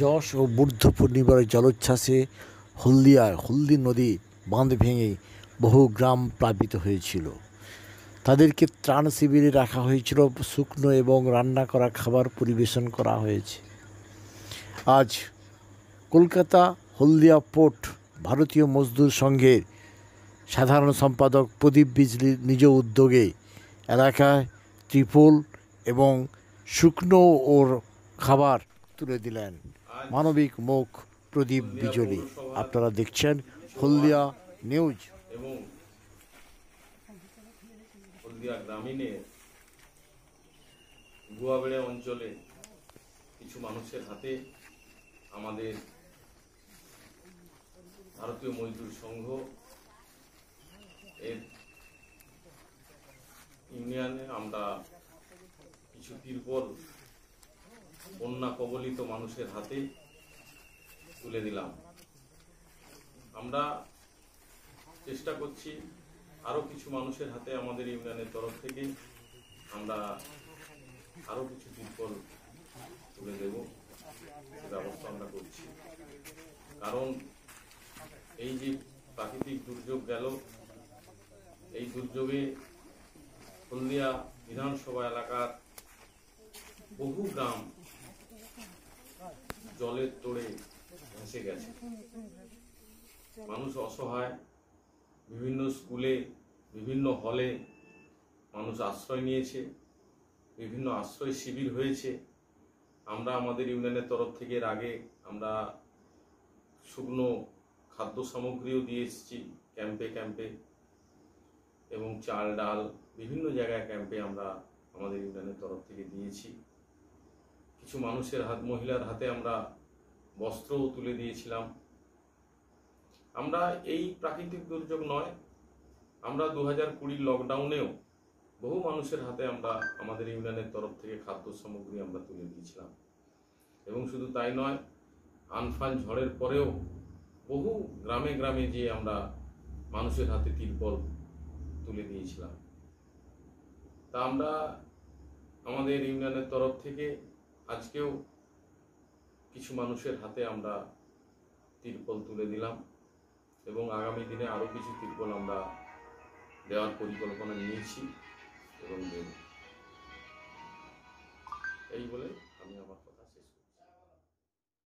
যশ ও বুদ্ধ পূর্ণিমার জলোচ্ছ্বাসে হলদিয়ায় হলদি নদী বাঁধ ভেঙে বহু গ্রাম প্লাবিত হয়েছিল। তাদেরকে ত্রাণ শিবিরে রাখা হয়েছিল, শুকনো এবং রান্না করা খাবার পরিবেশন করা হয়েছে। আজ কলকাতা হলদিয়া পোর্ট ভারতীয় মজদুর সংঘের সাধারণ সম্পাদক প্রদীপ বিজলি নিজ উদ্যোগে এলাকায় ত্রিপল এবং শুকনো ওর খাবার তুলে দিলেন। মানবিক মুখ প্রদীপ বিজলি। আপনারা দেখছেন হলদিয়া নিউজ। এবং হলদিয়া গ্রামীণের গুয়াবেড়ে অঞ্চলে কিছু মানুষের হাতে আমাদের ভারতীয় মজদুর সংঘ এর ইউনিয়নে আমরা কিছু তিরপল বন্যা কবলিত মানুষের হাতে তুলে দিলাম। আমরা চেষ্টা করছি আরও কিছু মানুষের হাতে আমাদের ইউনিয়নের তরফ থেকে আমরা আরও কিছু তিরপল তুলে দেব ব্যবস্থা আমরা করছি। কারণ এই যে প্রাকৃতিক দুর্যোগ গেল, এই দুর্যোগে হলদিয়া বিধানসভা এলাকার বহু গ্রাম জলের তোড়ে ভেসে গেছে। মানুষ অসহায়, বিভিন্ন স্কুলে, বিভিন্ন হলে মানুষ আশ্রয় নিয়েছে, বিভিন্ন আশ্রয় শিবির হয়েছে। আমরা আমাদের ইউনিয়নের তরফ থেকে আগে আমরা শুকনো খাদ্য সামগ্রীও দিয়ে এসেছি ক্যাম্পে ক্যাম্পে এবং চাল, ডাল বিভিন্ন জায়গায় ক্যাম্পে আমরা আমাদের ইউনিয়নের তরফ থেকে দিয়েছি। কিছু মানুষের হাত, মহিলার হাতে আমরা বস্ত্রও তুলে দিয়েছিলাম। আমরা এই প্রাকৃতিক দুর্যোগ নয়, আমরা দু হাজার কুড়ির লকডাউনেও বহু মানুষের হাতে আমরা আমাদের ইউনিয়নের তরফ থেকে খাদ্য সামগ্রী আমরা তুলে দিয়েছিলাম। এবং শুধু তাই নয়, আনফান ঝড়ের পরেও বহু গ্রামে গ্রামে যে আমরা মানুষের হাতে তিরপল তুলে দিয়েছিলাম। তা আমরা আমাদের ইউনিয়নের তরফ থেকে আজকেও কিছু মানুষের হাতে আমরা তিরপল তুলে দিলাম এবং আগামী দিনে আরও কিছু তিরপল আমরা দেওয়ার পরিকল্পনা নিয়েছি এবং দেব। এই বলে আমি আমার কথা